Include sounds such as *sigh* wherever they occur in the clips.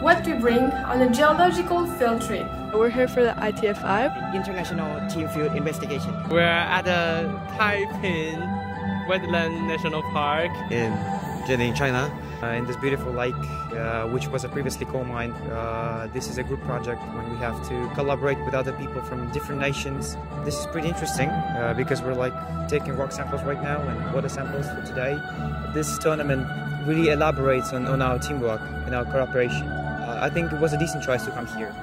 What do you bring on a geological field trip? We're here for the ITFI International Team Field Investigation. We're at the Taiping Wetland National Park in Jining, China, uh, in this beautiful lake, uh, which was a previously coal mine. Uh, this is a group project when we have to collaborate with other people from different nations. This is pretty interesting uh, because we're like taking rock samples right now and water samples for today. This tournament really elaborates on, on our teamwork and our cooperation. Uh, I think it was a decent choice to come here.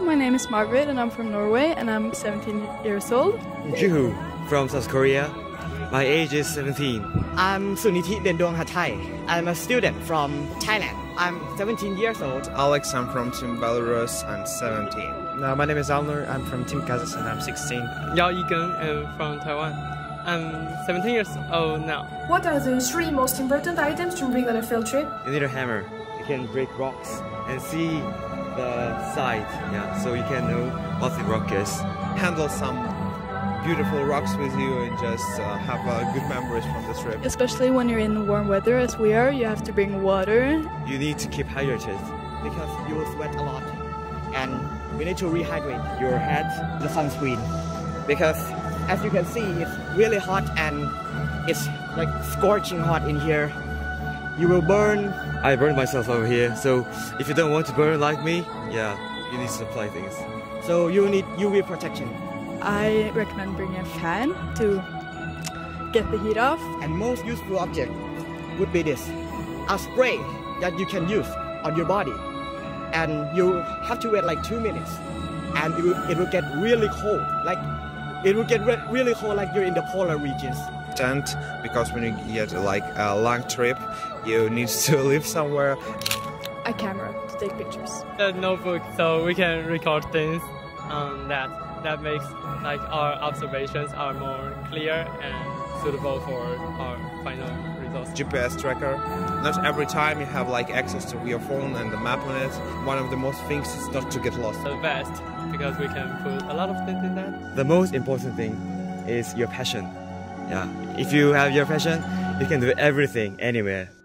My name is Margaret and I'm from Norway and I'm 17 years old. Juhu from South Korea. My age is 17. I'm Suniti Dendong Hatai. I'm a student from Thailand. I'm 17 years old. Alex, I'm from Team Belarus. I'm 17. Uh, my name is Alnur. I'm from Team Kazakhstan. I'm 16. Yao Yigen I'm from Taiwan. I'm 17 years old now. What are the three most important items to bring on a field trip? You need a hammer. Can break rocks and see the side. Yeah, so you can know what the rock is. Handle some beautiful rocks with you and just uh, have uh, good memories from the trip. Especially when you're in warm weather as we are, you have to bring water. You need to keep hydrated. Because you will sweat a lot. And we need to rehydrate your head, the sunscreen. Because as you can see, it's really hot and it's like scorching hot in here. You will burn. I burned myself over here, so if you don't want to burn like me, yeah, you need to supply things. So you need UV protection. I recommend bringing a fan to get the heat off. And most useful object would be this, a spray that you can use on your body. And you have to wait like two minutes and it will, it will get really cold. Like it will get re really cold like you're in the polar regions. Tent, because when you get like a long trip, you need to *laughs* live somewhere. A camera to take pictures. A notebook so we can record things on that. That makes like our observations are more clear and suitable for our final results. GPS tracker. Not every time you have like access to your phone and the map on it. One of the most things is not to get lost. The best because we can put a lot of things in that. The most important thing is your passion. Yeah, if you have your passion, you can do everything anywhere.